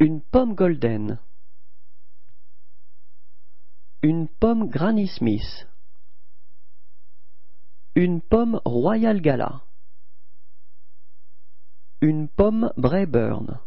Une pomme golden. Une pomme Granny Smith. Une pomme Royal Gala. Une pomme Brayburn.